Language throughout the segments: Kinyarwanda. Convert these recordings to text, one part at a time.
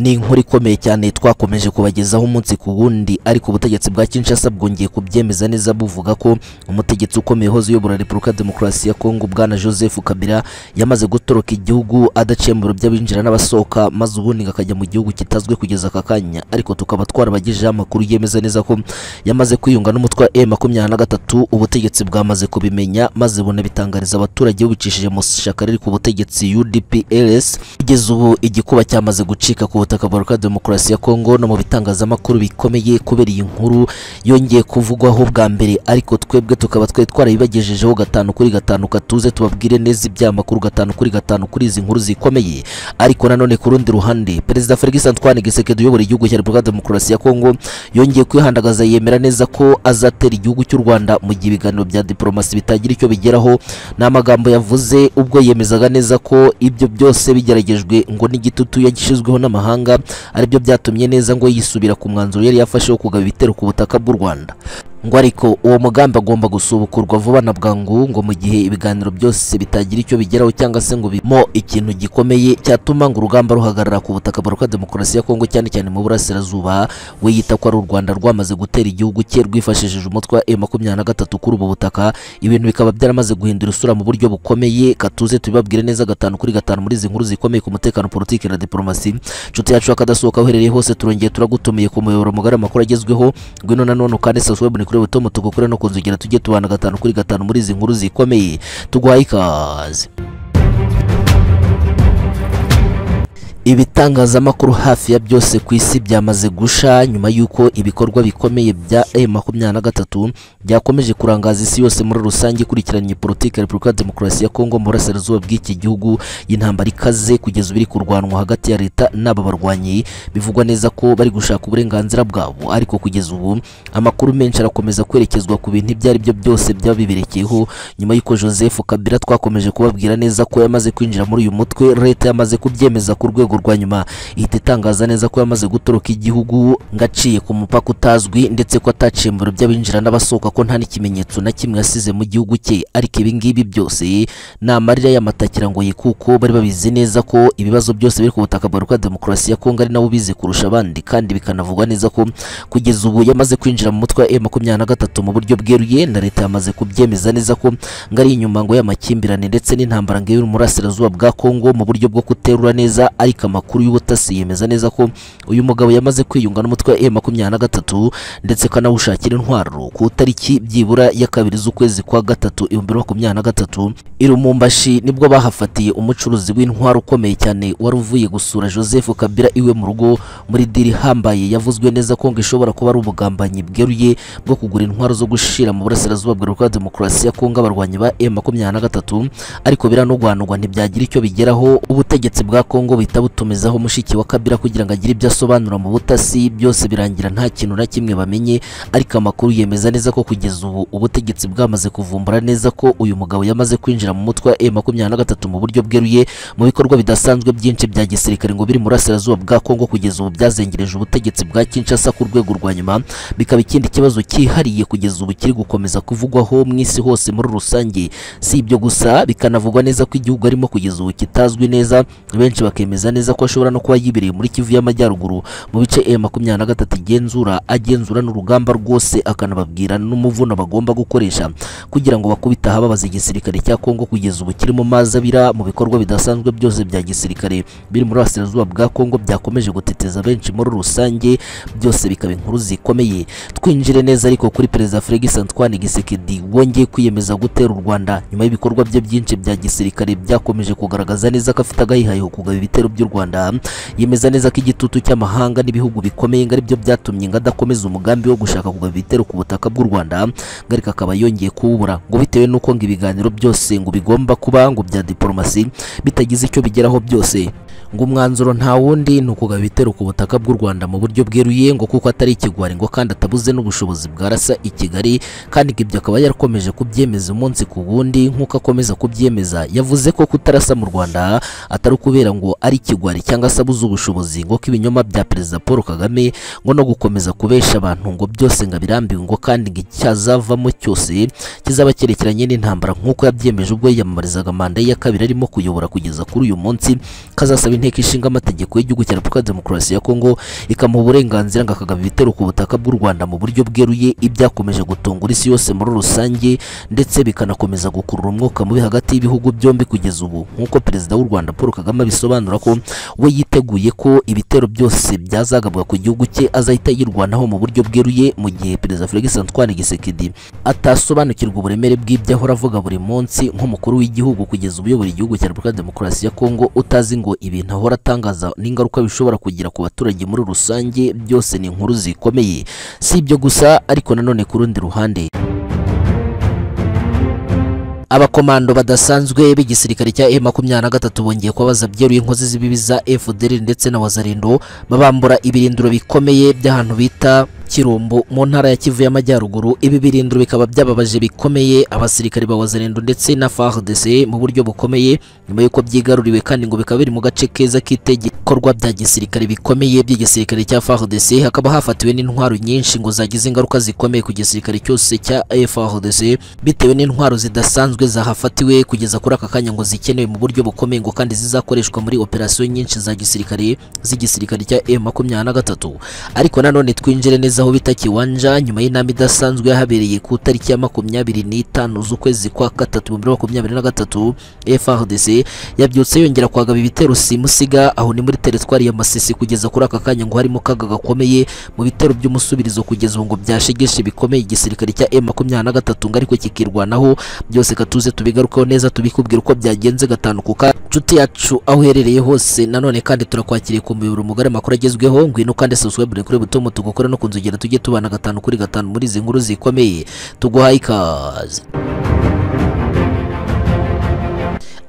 ni inkuru ikomeye cyane twakomeje kubagezaho umunsi ku wundi ariko ubutegetsi bwa Kinshasa bwongeye kubyemeza neza buvuga ko umutegetsi ukomeye hoze uyobora Repubulika Demokarasi ya Kongo bwana Joseph Kabila yamaze gutoroka igihugu adaciye mu biro by'abinjira n'abasohoka maze ubundi akajya mu gihugu kitazwi kugeza aka kanya. Ariko tukaba twarabagejejeho amakuru yemeza neza ko yamaze kwiyunga n'umutwe wa M23 ubutegetsi bwamaze kubimenya maze bunabitangariza abaturage bubicishije mu shyaka riri ku butegetsi UDPS kugeza ubu igikuba cyamaze gucika ku butaka bwa Demokarasi ya Kongo no mu bitangazamakuru bikomeye kubera iyi nkuru yongeye kuvugwaho bwa mbere ariko twebwe tukaba twari twarabibagejejeho gatanu kuri gatanu katuze tubabwire neza ibyamakuru gatanu kuri gatanu kuri izi nkuru zikomeye. Ariko nanone ku rundi ruhande Perezida Felix Antoine Tshisekedi uyobora igihugu cya Repubulika Demokarasi ya Kongo yongeye kwihandagaza yemera neza ko azatera igihugu cy'u Rwanda mu gihe ibiganiro bya diplomasi bitagira icyo bigeraho. Ni amagambo yavuze ubwo yemezaga neza ko ibyo byose bigeragejwe ngo n'igitutu yagishyizweho n'amahanga ari byo byatumye neza ngo yisubira ku mwanzuro yari yafashe wo kugaba ibitero ku butaka bw'u Rwanda. Ngo ariko uwo mugambi agomba gusubukurwa vuba na bwangu ngo mu gihe ibiganiro byose bitagira icyo bigeraho cyangwa se ngo bimo ikintu gikomeye cyatuma ngo urugamba ruhagarara ku butaka bwa Demokarasi ya Kongo cyane cyane mu burasirazuba we yita ko ari u Rwanda rwamaze gutera igihugu cye rwifashishije umutwe wa M23 kuri ubu butaka. Ibintu bikaba byaramaze guhindura isura mu buryo bukomeye. Katuze tubibabwire neza gatanu kuri gatanu muri izi nkuru zikomeye ku mutekano politiki na diplomasi. Nshuti yacu akadasohoka uherereye hose turongeye turagutumiye ku muyoboro mugari amakuru agezweho. Ngwino nanone kandi subscribe kuri butomo tugukore no kunzugira tujye tubana gatanu kuri gatanu muri izi nkuru zikomeye. Tuguhaye ikaze. Ibitangazamakuru hafi ya byose ku isi byamaze gusha nyuma y'uko ibikorwa bikomeye bya M23 byakomeje kurangaza isi yose muri rusange ikurikiranye politiki ya Repubulika Demokarasi ya Kongo mu burasirazuba bw'iki gihugu. Y'intambara ikaze kugeza biri kurwanwa hagati ya leta n'aba barwanyi. Bivugwa neza ko bari gushaka uburenganzira bwabo ariko kugeza ubu amakuru menshi arakomeza kwerekezwa ku bintu ibyo ari byo byose byaba biberekeyeho nyuma y'uko Joseph Kabila twakomeje kubabwira neza ko yamaze kwinjira muri uyu mutwe leta yamaze kubyemeza ku rwego rwa nyuma. Ihita itangaza neza ko yamaze gutoroka igihugu ngaciye ku mupaka utazwi ndetse ko ataciye mu biro by'abinjira n'abasohoka ko nta n'ikimenyetso na kimwe yasize mu gihugu cye. Ariko ibi ngibi byose ni amarira y'amatakira ngo ye kuko bari babizi neza ko ibibazo byose biri ku butaka bwa Demokarasi ya Kongo ari nabo bize kurusha abandi. Kandi bikanavugwa neza ko kugeza ubu yamaze kwinjira mu mutwe wa M23 mu buryo bweruye na leta yamaze kubyemeza neza ko ngo ari inyuma ngo y'amakimbirane ndetse n'intambara mu burasirazuba bwa Kongo mu buryo bwo kuterura neza ariko amakuru y'ubutasi. Yemeza neza ko uyu mugabo yamaze kwiyunga n'umutwe wa M23 ndetse kanawushakira intwaro ku tariki byibura ya kabiri z'ukwezi kwa gatatu ibihumbi makumyabiri na gatatu. I Lumumbashi ni bwo bahafatiye umucuruzi w'intwaro ukomeye cyane wari uvuye gusura Joseph Kabila iwe mu rugo muri diri hambaye yavuzwe neza ko ngo ishobora kuba ari ubugambanyi bweruye bwo kugura intwaro zo gushira mu burasirazuba bwa Demokarasi ya Kongo abarwanyi ba M23 ariko biranugwanugwa ntibyagira icyo bigeraho. Ubutegetsi bwa Kongo bita butumizaho mushiki wa Kabila kugira ngo agire ibyo asobanura mu butasi byose birangira nta kintu na kimwe bamenye ariko amakuru yemeza neza ko kugeza ubu ubutegetsi bwamaze kuvumbura neza ko uyu mugabo yamaze kwinjira mu mutwe wa M23 mu buryo bweruye mu bikorwa bidasanzwe byinshi bya gisirikare ngo biri mu burasirazuba bwa Kongo kugeza ubu byazengereje ubutegetsi bwa Kinshasa ku rwego rwa nyuma. Bikaba ikindi kibazo cyihariye kugeza ubu kiri gukomeza kuvugwaho mu isi hose muri rusange. Si ibyo gusa bikanavugwa neza ko igihugu arimo kugeza ubu kitazwi neza benshi bakemeza neza ko ashobora no kuba yibereye muri Kivu y'Amajyaruguru mu bice M23 igenzura agenzura n'urugamba rwose akanababwira n'umuvuno bagomba gukoresha kugira ngo bakubita ahababaza igisirikare cya Kongo kugeza ubu kirimo mazi abira mu bikorwa bidasanzwe byose bya gisirikare. Biri muri burasirazuba bwa Kongo byakomeje guteteza benshi muri rusange byose bikaba inkuru zikomeye. Twinjire neza ariko kuri Perezida Felix Antoine Tshisekedi wongeye kwiyemeza gutera u Rwanda nyuma y'ibikorwa bye byinshi bya gisirikare byakomeje kugaragaza neza ko afite agahihaye kugaba ibitero by'u Rwanda. Yemeza neza ko igitutu cy'amahanga n'ibihugu bikomeye ngo ari byo byatumye ngo adakomeza umugambi wo gushaka kugaba ibitero ku butaka bw'u Rwanda ngo ariko akaba yongeye kuwubura. Ngo bitewe n'uko ngo ibiganiro byose ngo bigomba kuba ngo bya diplomasi bitagize icyo bigeraho byose ngo umwanzuro nta wundi ni ukugaba ibitero ku butaka bw'u Rwanda mu buryo bweruye ngo kuko atari ikigwari ngo kandi atabuze n'ubushobozi bwarasa i Kigali kandi ibyo akaba yarakomeje kubyemeza umunsi ku wundi nk'uko akomeza kubyemeza. Yavuze ko kutarasa mu Rwanda atari ukubera ngo ari ikigwari cyangwa se abuze ubushobozi ngo ko ibinyoma bya Perezida Paul Kagame ngo no gukomeza kubesha abantu ngo byose ngo abirambiwe ngo kandi ngo icyazavamo cyose kizaba cyerekeranye n'intambara nk'uko yabyemeje ubwo yiyamamarizaga manda ya kabiri arimo kuyobora kugeza kuri uyu munsi kazasaba inteko ishinga amategeko y'igihugu cya Repubulika Demokarasi ya Kongo ikamuha uburenganzira ngo akagaba ibitero ku butaka bw'u Rwanda mu buryo bweruye ibyakomeje gutungura isi yose muri rusange ndetse bikanakomeza gukurura umwuka mubi hagati y'ibihugu byombi kugeza ubu. Nk'uko perezida w'u Rwanda Paul Kagame abisobanura ko we yiteguye ko ibitero byose byazagabwa ku gihugu cye azahita yirwanaho mu buryo bweruye mu gihe perezida Felix Antoine Tshisekedi atasobanukirwa uburemere bw'ibyo ahora avuga buri munsi nk'umukuru w'igihugu kugeza uyobora igihugu cya Repubulika Demokarasi ya Kongo utazi ngo ibintu ahora atangaza n'ingaruka bishobora kugira ku baturage muri rusange byose ni inkuru zikomeye. Si ibyo gusa ariko nanone ku rundi ruhande. Abakomando badasanzwe b'igisirikare cya M23 bongeye kubabaza byeruye inkozi z'ibibi za FDL ndetse na Wazalendo babambura ibirindiro bikomeye by'ahantu bita Kirumbu mu ntara ya Kivu y'Amajyaruguru ibi birindiro bikaba byababaje bikomeye abasirikare ba Wazalendo ndetse na FARDC mu buryo bukomeye nyuma y'uko byigaruriwe kandi ngo bikaba biri mu gace keza k'itegeko bya gisirikare bikomeye by'igisirikare cya FARDC hakaba hafatiwe n'intwaro nyinshi ngo zagize ingaruka zikomeye ku gisirikare cyose cya FARDC bitewe n'intwaro zidasanzwe zahafatiwe kugeza kuri aka kanya ngo zikenewe mu buryo bukomeye ngo kandi zizakoreshwa muri operasiyo nyinshi za gisirikare z'igisirikare cya M23 ariko nanone twinjire neza aho bita Kiwanja nyuma y'inama idasanzwe yahabereye ku tariki ya makumyabiri n'itanu z'ukwezi kwa gatatu bibiri makumyabiri na gatatu FARDC yabyutse yongera kwagaba ibitero simusiga aho ni muri teritwari ya Masisi kugeza kuri aka kanya ngo harimo kaga gakomeye mu bitero by'umusubirizo kugeza ubu ngo byashegeshe bikomeye igisirikare cya M23 ngo ariko kikirwanaho. Byose katuze tubigarukaho neza tubikubwira uko byagenze gatanu kuka nshuti yacu aho uherereye hose nanone kandi turakwakiriye ku muyoboro mugari makuru agezweho ngwino kandi subscribe kuri buto mu tugukora no kunzogera tujye tubana gatanu kuri gatanu muri izi nkuru zikomeye. Tuguhaye ikaze.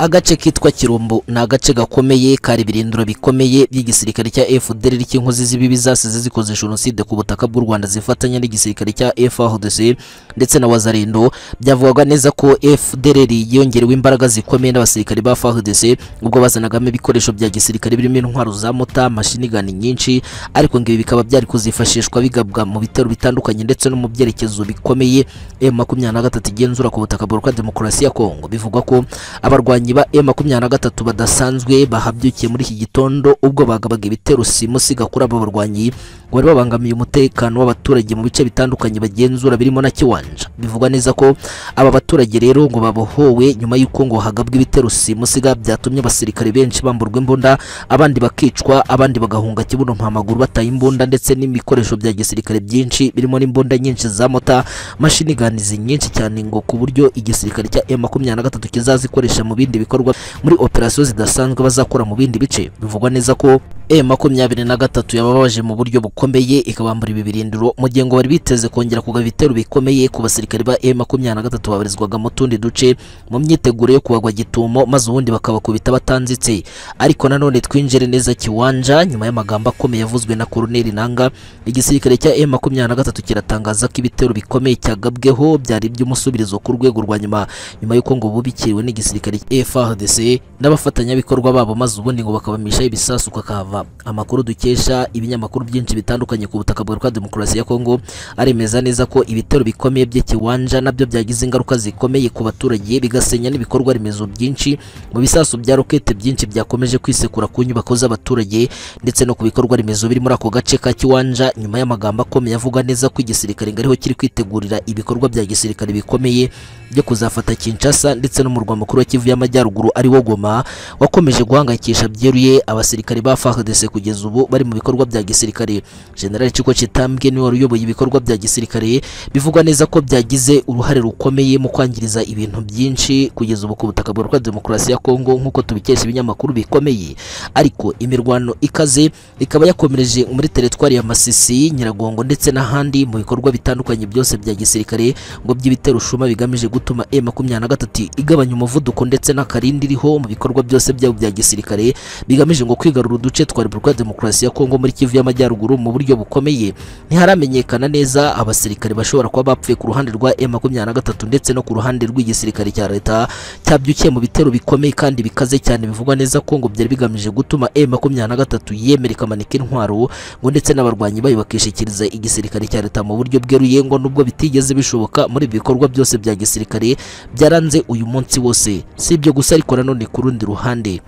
Agace kitwa Kirumbu. Ni agace gakomeye kari ibirindiro bikomeye by'igisirikare cya FDL cy'inkozi z'ibibi zasize zikoze jenoside ku butaka bw'u Rwanda zifatanya n'igisirikare cya FARDC ndetse na Wazalendo byavugaga neza ko FDL yongerewe imbaraga zikomeye n'abasirikare ba FARDC ubwo bazanagamo ibikoresho bya gisirikare birimo intwaro za mota mashini gani nyinshi ariko ngo ibi bikaba byari kuzifashishwa bigabwa mu bitero bitandukanye ndetse no mu byerekezo bikomeye. M23 igenzura ku butaka bwa Demokarasi ya Kongo bivugwa ko abarwanyi ba M23 badasanzwe bahabyukiye muri iki gitondo ubwo bagabaga ibitero simusiga kuri abo barwanyi bari babangamiye umutekano w'abaturage mu bice bitandukanye bagenzura birimo na Kiwanja. Bivugwa neza ko aba baturage rero ngo babohowe nyuma y'uko ngo hagabwa ibitero simusiga byatumye abasirikare benshi bamburwa imbunda abandi bakicwa abandi bagahunga kibuno mpamaguru bataye imbunda ndetse n'ibikoresho bya gisirikare byinshi birimo n'imbunda nyinshi za mota mashini ganizi nyinshi cyane ngo ku buryo igisirikare cya M23 kizazikoresha mu bindi bikorwa muri operasiyo zidasanzwe bazakora mu bindi bice. Bivugwa neza ko M23 yababaje mu buryo bukomeye ikabambura ibi birindiro mu gihe ngo bari biteze kongera kugaba ibitero bikomeye ku basirikare ba M23 babarizwaga mu tundi duce mu myiteguro yo kubagwa gitumo maze ubundi bakabakubita batanzitse ariko nanone twinjire neza Kiwanja nyuma y'amagambo akomeye yavuzwe na Colonel Nanga igisirikare cya M23 kiratangaza ko ibitero bikomeye cyagabweho byari by'umusubirizo ku rwego rwa nyuma. Nyuma y'uko ngo bubikiriwe n'igisirikare FARDC n'abafatanyabikorwa babo maze ubundi ngo bakabamisha ibisasu kakava amakuru dukesha ibinyamakuru byinshi bitandukanye ku butaka bwa Demokarasi ya Kongo aremeza neza ko ibitero bikomeye by'ikiwanja na byo byagize ingaruka zikomeye ku baturage bigasenya n'ibikorwa remezo byinshi mu bisasu bya rokete byinshi byakomeje kwisekura ku nyubako z'abaturage ndetse no ku bikorwa remezo biri muri ako gace ka Kiwanja nyuma y'amagambo akomeye avuga neza ko igisirikare ngariho kiri kwitegurira ibikorwa bya gisirikare bikomeye byo kuzafata Kinshasa ndetse n'umurwa mukuru wa Kivu y'Amajyaruguru ari wo Goma. Wakomeje guhangayikisha byeruye abasirikare ba FARDC kugeza ubu bari mu bikorwa bya gisirikare. General Chiko Chitambwe ni we wari uyoboye ibikorwa bya gisirikare bivugwa neza ko byagize uruhare rukomeye mu kwangiriza ibintu byinshi kugeza ubu ku butaka bwa Demokarasi ya Kongo nk'uko tubikesha ibinyamakuru bikomeye. Ariko imirwano ikaze ikaba yakomereje muri teritwari ya Masisi Nyiragongo ndetse n'ahandi mu bikorwa bitandukanye byose bya gisirikare ngo by'ibitero shuma bigamije gutuma M23 igabanya umuvuduko ndetse n'akarindi iriho mu bikorwa byose byabo bya gisirikare bigamije ngo kwigarura uduce twa Repubulika Demokarasi ya Kongo muri Kivu y'Amajyaruguru mu buryo bukomeye. Ntiharamenyekana neza abasirikare bashobora kuba bapfuye ku ruhande rwa M23 ndetse no ku ruhande rw'igisirikare cya leta. Cyabyukiye mu bitero bikomeye kandi bikaze cyane bivugwa neza ko ngo byari bigamije gutuma M23 yemera ikamanika intwaro ngo ndetse n'abarwanyi bayo bakishikiriza igisirikare cya leta mu buryo bweruye ngo nubwo bitigeze bishoboka muri ibi bikorwa byose bya gisirikare byaranze uyu munsi wose. Si ibyo gusa ariko nanone ku rundi ruhande.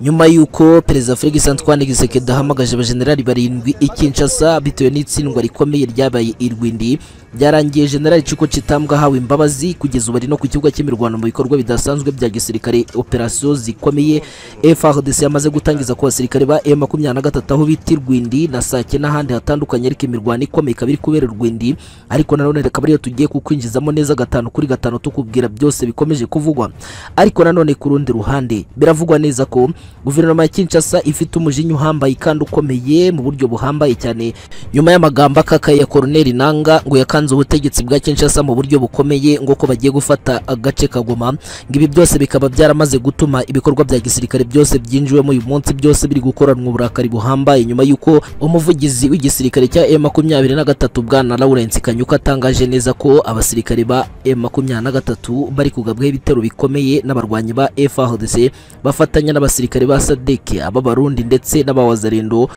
Nyuma y'uko perezida Felix Antoine Tshisekedi ahamagaje abajenerali barindwi i Kinshasa bitewe n'itsindwa rikomeye ryabaye irwindi byarangiye generali Chiko Chitambwe ahawe imbabazi kugeza ubu ari no ku kibuga cy'imirwano mu bikorwa bidasanzwe bya gisirikare. Operasiyo zikomeye FARDC yamaze gutangiza ku basirikare ba M23 aho bita Rwindi na Sake n'ahandi hatandukanye ariko imirwano ikomeye ikaba iri kubera Rwindi. Ariko nanone reka bariyo tugiye kukwinjizamo neza gatanu kuri gatanu tukubwira byose bikomeje kuvugwa. Ariko nanone ku rundi ruhande biravugwa neza ko guverinoma ya Kinshasa ifite umujinya uhambaye kandi ukomeye mu buryo buhambaye cyane. Nyuma y'amagambo akakaye ya Colonel Nanga ngo yakanze ubutegetsi bwa Kinshasa mu buryo bukomeye ngo ko bagiye gufata agace kagoma ngo ibi byose bikaba byaramaze gutuma ibikorwa bya gisirikare byose byinjiwemo uyu munsi byose biri gukoranwa uburakari buhambaye. Nyuma y'uko umuvugizi w'igisirikare cya M23 bwana Lawrence Kanyuka atangaje neza ko abasirikare ba M23 bari kugabwaho ibitero bikomeye n'abarwanyi ba FARDC bafatanya n'abasirikare ba SADC aba Barundi ndetse n'abawazarendo